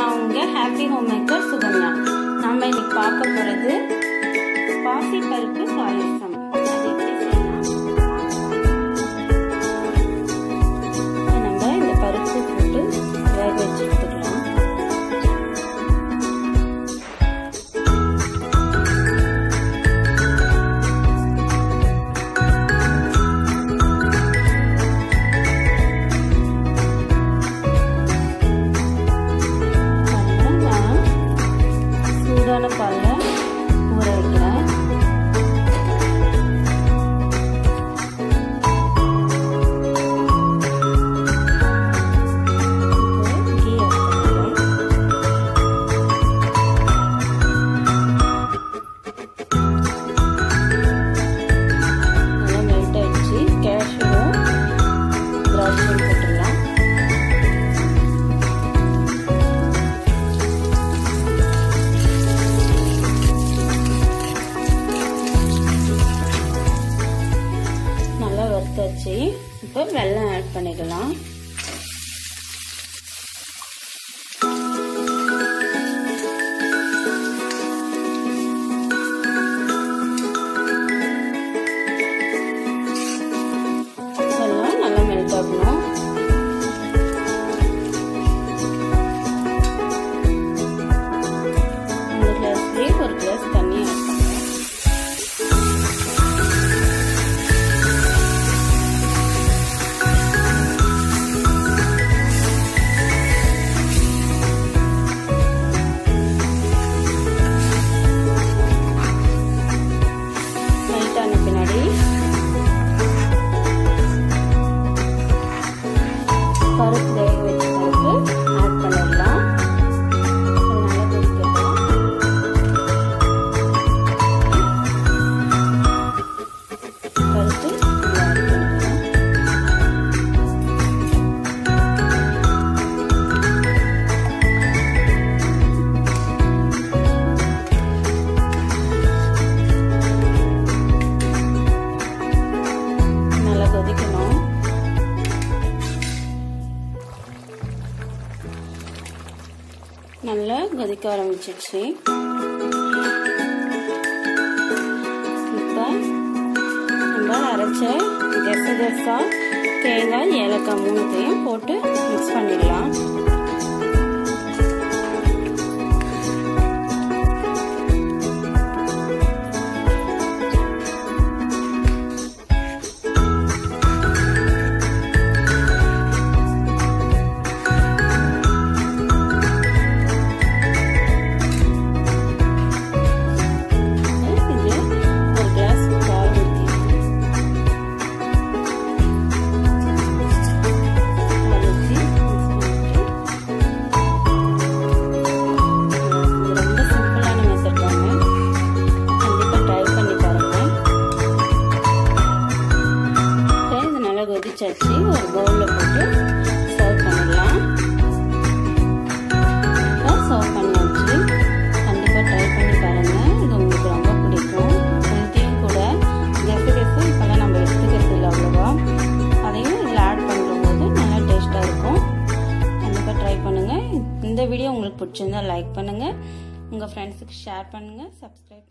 நான் உங்கள் happy home maker Sukanya. நம்ம இன்னைக்கு பார்க்க போகிறது பாசி பருப்பு பாயசம். அது எப்படி Carla. இப்போ வெல்லம் ஆட் பண்ணிக்கலாம் நல்லா மெல்ட் ஆகணும். கொதிக்கணும் நல்லா கொதிக்க ஆரம்பிச்சிடுச்சு இப்போ நம்ம அரைச்ச கெசகசா தேங்காய் ஏலக்காய் மூணுத்தையும் போட்டு மிக்ஸ் பண்ணிடலாம். வச்சு ஒரு பவுலில் போட்டு சர்வ் பண்ணிடலாம். சர்வ் பண்ணியாச்சு கண்டிப்பாக ட்ரை பண்ணி பாருங்கள் இது உங்களுக்கு ரொம்ப பிடிக்கும். ஹெல்த்தியும் கூட கெசகெசு இப்போல்லாம் நம்ம எடுத்துக்கிறது இல்லை அவ்வளோவா. அதையும் இதில் ஆட் பண்ணும்போது நல்லா டேஸ்ட்டாக இருக்கும். கண்டிப்பாக ட்ரை பண்ணுங்கள் இந்த வீடியோ உங்களுக்கு பிடிச்சிருந்தா லைக் பண்ணுங்கள் உங்கள் ஃப்ரெண்ட்ஸுக்கு ஷேர் பண்ணுங்கள் சப்ஸ்கிரைப்